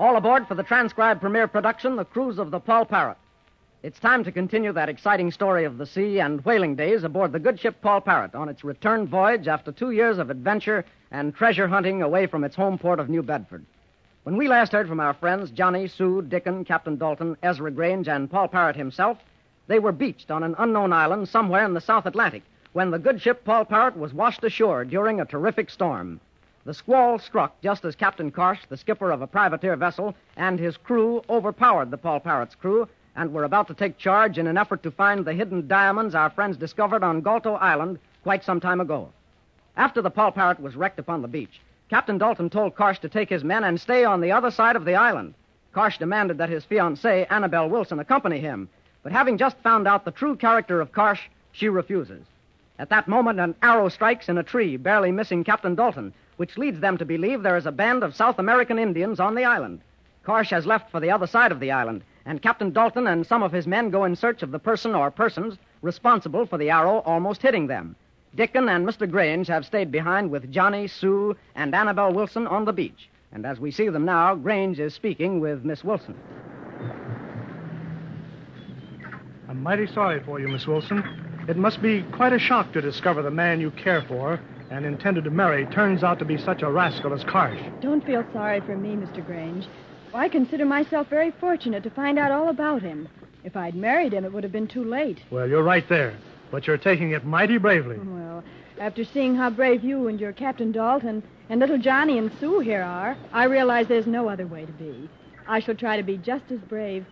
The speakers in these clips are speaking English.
All aboard for the transcribed premiere production, The Cruise of the Poll Parrot. It's time to continue that exciting story of the sea and whaling days aboard the good ship Poll Parrot on its return voyage after two years of adventure and treasure hunting away from its home port of New Bedford. When we last heard from our friends Johnny, Sue, Dickon, Captain Dalton, Ezra Grange, and Poll Parrot himself, they were beached on an unknown island somewhere in the South Atlantic when the good ship Poll Parrot was washed ashore during a terrific storm. The squall struck just as Captain Karsh, the skipper of a privateer vessel, and his crew overpowered the Poll Parrot's crew and were about to take charge in an effort to find the hidden diamonds our friends discovered on Galto Island quite some time ago. After the Poll Parrot was wrecked upon the beach, Captain Dalton told Karsh to take his men and stay on the other side of the island. Karsh demanded that his fiancée, Annabel Wilson, accompany him, but having just found out the true character of Karsh, she refuses. At that moment, an arrow strikes in a tree, barely missing Captain Dalton, which leads them to believe there is a band of South American Indians on the island. Karsh has left for the other side of the island, and Captain Dalton and some of his men go in search of the person or persons responsible for the arrow almost hitting them. Dickon and Mr. Grange have stayed behind with Johnny, Sue, and Annabelle Wilson on the beach. And as we see them now, Grange is speaking with Miss Wilson. I'm mighty sorry for you, Miss Wilson. It must be quite a shock to discover the man you care for and intended to marry turns out to be such a rascal as Karsh. Don't feel sorry for me, Mr. Grange. I consider myself very fortunate to find out all about him. If I'd married him, it would have been too late. Well, you're right there. But you're taking it mighty bravely. Well, after seeing how brave you and your Captain Dalton and little Johnny and Sue here are, I realize there's no other way to be. I shall try to be just as brave.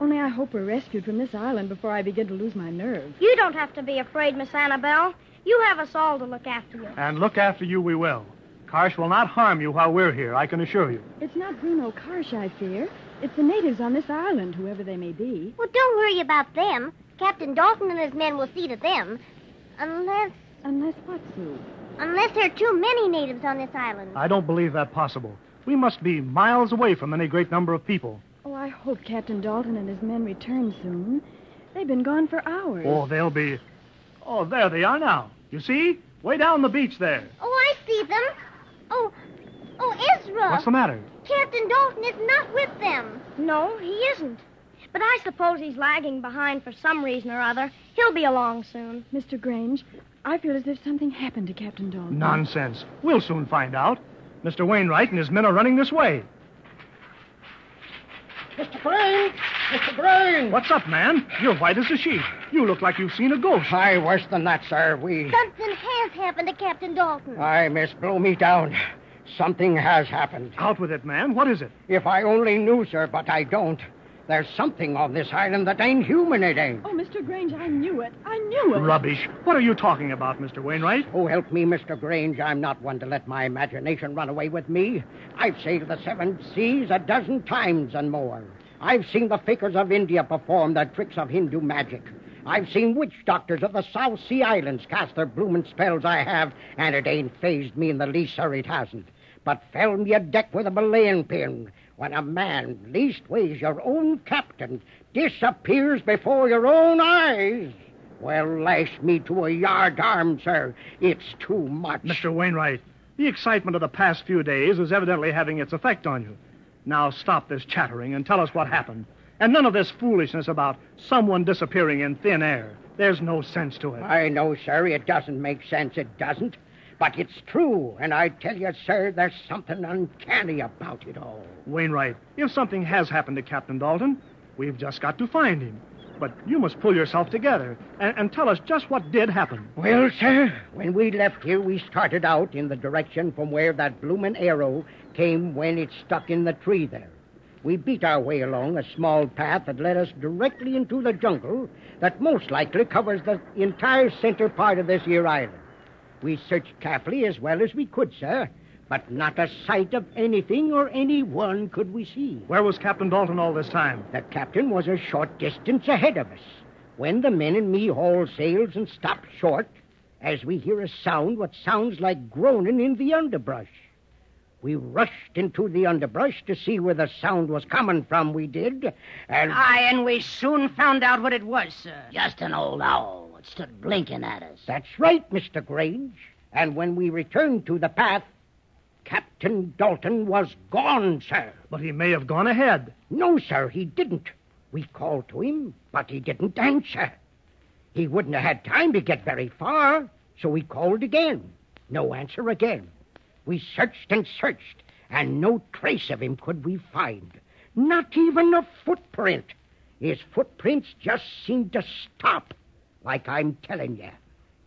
Only I hope we're rescued from this island before I begin to lose my nerve. You don't have to be afraid, Miss Annabelle. You have us all to look after you. And look after you we will. Karsh will not harm you while we're here, I can assure you. It's not Bruno Karsh, I fear. It's the natives on this island, whoever they may be. Well, don't worry about them. Captain Dalton and his men will see to them. Unless. Unless what, Sue? Unless there are too many natives on this island. I don't believe that possible. We must be miles away from any great number of people. I hope Captain Dalton and his men return soon. They've been gone for hours. Oh, they'll be. Oh, there they are now. You see? Way down the beach there. Oh, I see them. Oh, oh, Ezra. What's the matter? Captain Dalton is not with them. No, he isn't. But I suppose he's lagging behind for some reason or other. He'll be along soon. Mr. Grange, I feel as if something happened to Captain Dalton. Nonsense. We'll soon find out. Mr. Wainwright and his men are running this way. Mr. Crane! Mr. Crane! What's up, man? You're white as a sheet. You look like you've seen a ghost. Aye, worse than that, sir. We. Something has happened to Captain Dalton. Aye, miss, blow me down. Something has happened. Out with it, man. What is it? If I only knew, sir, but I don't. There's something on this island that ain't human, it ain't. Oh, Mr. Grange, I knew it. I knew it. Rubbish. What are you talking about, Mr. Wainwright? Oh, help me, Mr. Grange. I'm not one to let my imagination run away with me. I've sailed the seven seas a dozen times and more. I've seen the fakers of India perform their tricks of Hindu magic. I've seen witch doctors of the South Sea Islands cast their bloomin' spells, I have, and it ain't phased me in the least, sir, it hasn't. But fell me a deck with a belaying pin when a man, leastways your own captain, disappears before your own eyes. Well, lash me to a yard arm, sir. It's too much. Mr. Wainwright, the excitement of the past few days is evidently having its effect on you. Now stop this chattering and tell us what happened. And none of this foolishness about someone disappearing in thin air. There's no sense to it. I know, sir, it doesn't make sense. It doesn't. But it's true, and I tell you, sir, there's something uncanny about it all. Wainwright, if something has happened to Captain Dalton, we've just got to find him. But you must pull yourself together and, and tell us just what did happen. Well, sir, when we left here, we started out in the direction from where that bloomin' arrow came when it stuck in the tree there. We beat our way along a small path that led us directly into the jungle that most likely covers the entire center part of this here island. We searched carefully as well as we could, sir, but not a sight of anything or anyone could we see. Where was Captain Dalton all this time? The captain was a short distance ahead of us. When the men and me hauled sails and stopped short, as we hear a sound what sounds like groaning in the underbrush. We rushed into the underbrush to see where the sound was coming from, we did, and... Aye, and we soon found out what it was, sir. Just an old owl that stood blinking at us. That's right, Mr. Grange. And when we returned to the path, Captain Dalton was gone, sir. But he may have gone ahead. No, sir, he didn't. We called to him, but he didn't answer. He wouldn't have had time to get very far, so we called again. No answer again. We searched and searched, and no trace of him could we find. Not even a footprint. His footprints just seemed to stop, like I'm telling you.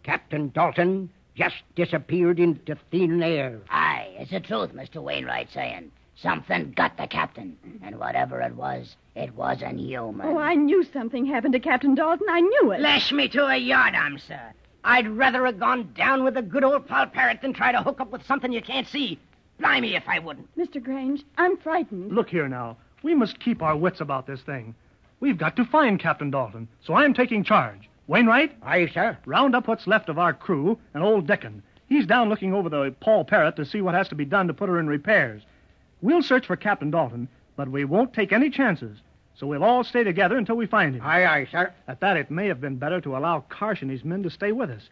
Captain Dalton just disappeared into thin air. Aye, it's the truth, Mr. Wainwright saying. Something got the captain, and whatever it was, it wasn't human. Oh, I knew something happened to Captain Dalton. I knew it. Lash me to a yardarm, sir. I'd rather have gone down with the good old Poll Parrot than try to hook up with something you can't see. Blimey if I wouldn't. Mr. Grange, I'm frightened. Look here now. We must keep our wits about this thing. We've got to find Captain Dalton, so I'm taking charge. Wainwright, Aye, sir. round up what's left of our crew and old Dickon. He's down looking over the Poll Parrot to see what has to be done to put her in repairs. We'll search for Captain Dalton, but we won't take any chances. So we'll all stay together until we find him. Aye, aye, sir. At that, it may have been better to allow Karsh and his men to stay with us.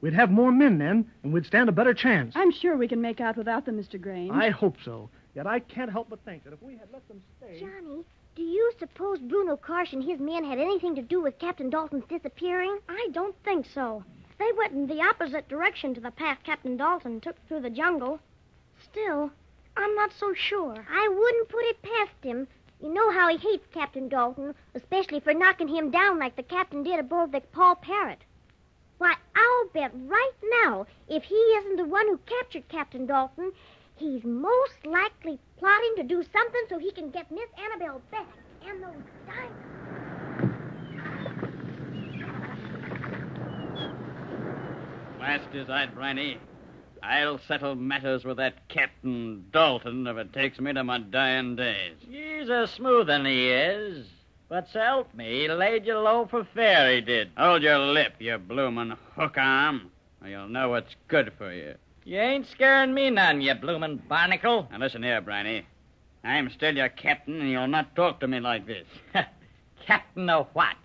We'd have more men then, and we'd stand a better chance. I'm sure we can make out without them, Mr. Grange. I hope so. Yet I can't help but think that if we had let them stay. Johnny, do you suppose Bruno Karsh and his men had anything to do with Captain Dalton's disappearing? I don't think so. They went in the opposite direction to the path Captain Dalton took through the jungle. Still, I'm not so sure. I wouldn't put it past him. You know how he hates Captain Dalton, especially for knocking him down like the captain did aboard the Poll Parrot. Why, I'll bet right now, if he isn't the one who captured Captain Dalton, he's most likely plotting to do something so he can get Miss Annabelle back and those diamonds. Last is I, Briney. I'll settle matters with that Captain Dalton if it takes me to my dying days. He's a smooth un, he is. But s'help me, he laid you low for fair, he did. Hold your lip, you bloomin' hook arm, or you'll know what's good for you. You ain't scaring me none, you bloomin' barnacle. Now listen here, Briney. I'm still your captain, and you'll not talk to me like this. Captain of what?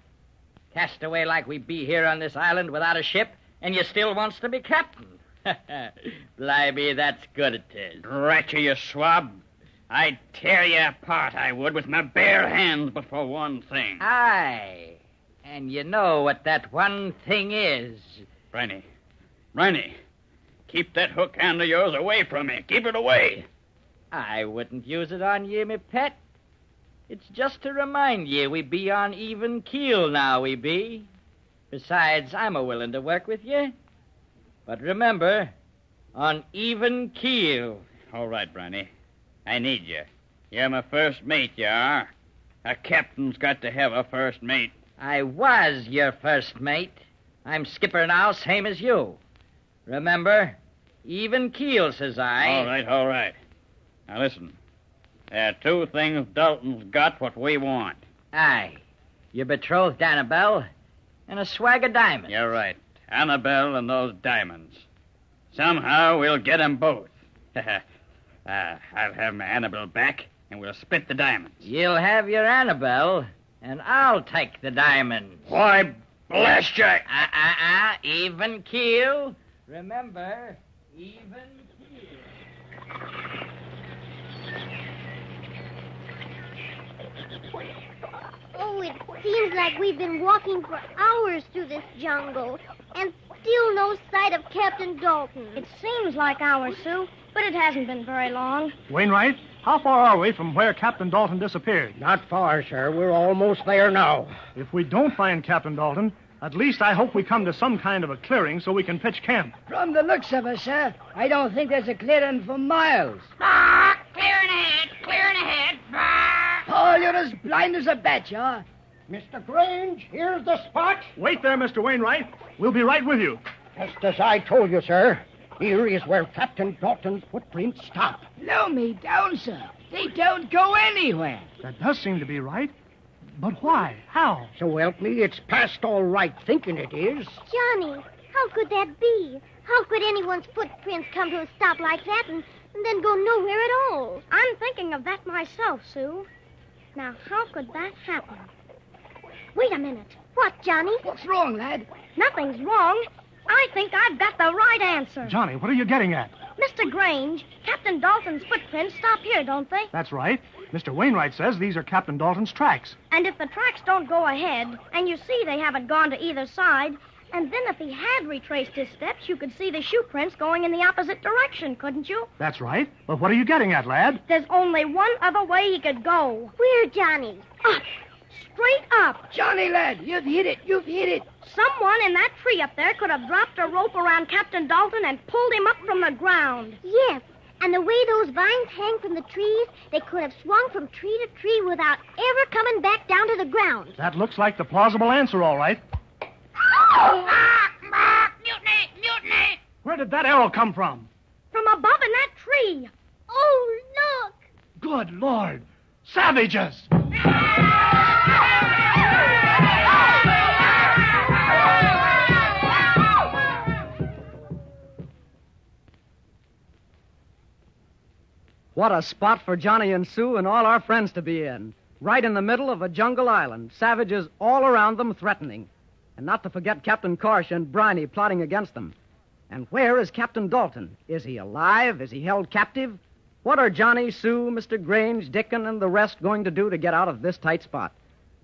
Cast away like we be here on this island without a ship, and you still wants to be captain. Blimey, that's good it is. Rat you, you swab. I'd tear you apart, I would, with my bare hands, but for one thing. Aye. And you know what that one thing is. Briney. Briney. Keep that hook hand of yours away from me. Keep it away. I wouldn't use it on ye, me pet. It's just to remind ye we be on even keel now, we be. Besides, I'm a willing to work with ye. But remember, on even keel. All right, Briney. I need you. You're my first mate, you are. A captain's got to have a first mate. I was your first mate. I'm skipper now, same as you. Remember, even keel, says I. All right, all right. Now listen. There are two things Dalton's got what we want. Aye. Your betrothed Annabelle and a swag of diamonds. You're right. Annabelle and those diamonds. Somehow we'll get 'em both. uh, I'll have my Annabelle back, and we'll split the diamonds. You'll have your Annabelle, and I'll take the diamonds. Why, blast you! Ah, ah, ah. Even keel. Remember, even here. Oh, it seems like we've been walking for hours through this jungle, and still no sight of Captain Dalton. It seems like hours, Sue, but it hasn't been very long. Wainwright, how far are we from where Captain Dalton disappeared? Not far, sir. We're almost there now. If we don't find Captain Dalton, at least I hope we come to some kind of a clearing so we can pitch camp. From the looks of it, sir, I don't think there's a clearing for miles. Ah, clearing ahead, clearing ahead. Ah. Poll, you're as blind as a bat, you are. Mr. Grange, here's the spot. Wait there, Mr. Wainwright. We'll be right with you. Just as I told you, sir. Here is where Captain Dalton's footprints stop. Blow me down, sir. They don't go anywhere. That does seem to be right. But why? How? So help me, it's past all right thinking it is. Johnny, how could that be? How could anyone's footprints come to a stop like that and, and then go nowhere at all? I'm thinking of that myself, Sue. Now, how could that happen? Wait a minute. What, Johnny? What's wrong, lad? Nothing's wrong. I think I've got the right answer. Johnny, what are you getting at? Mr. Grange, Captain Captain Dalton's footprints stop here, don't they? That's right. Mr. Wainwright says these are Captain Dalton's tracks. And if the tracks don't go ahead, and you see they haven't gone to either side, and then if he had retraced his steps, you could see the shoe prints going in the opposite direction, couldn't you? That's right. But what are you getting at, lad? There's only one other way he could go. Where, Johnny? Up. Straight up. Johnny, lad, you've hit it. You've hit it. Someone in that tree up there could have dropped a rope around Captain Dalton and pulled him up from the ground. Yes. And the way those vines hang from the trees, they could have swung from tree to tree without ever coming back down to the ground. That looks like the plausible answer, all right. Mutiny! Mutiny! Where did that arrow come from? From above in that tree. Oh, look! Good Lord. Savages! Ah! What a spot for Johnny and Sue and all our friends to be in. Right in the middle of a jungle island, savages all around them threatening. And not to forget Captain Karsh and Briny plotting against them. And where is Captain Dalton? Is he alive? Is he held captive? What are Johnny, Sue, Mr. Grange, Dickon, and the rest going to do to get out of this tight spot?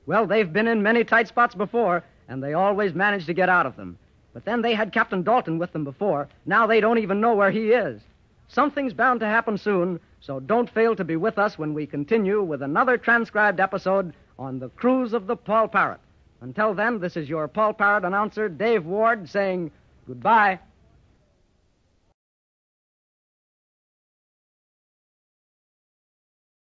Well, they've been in many tight spots before, and they always manage to get out of them. But then they had Captain Dalton with them before. Now they don't even know where he is. Something's bound to happen soon, so don't fail to be with us when we continue with another transcribed episode on the cruise of the Poll Parrot. Until then, this is your Poll Parrot announcer, Dave Ward, saying goodbye.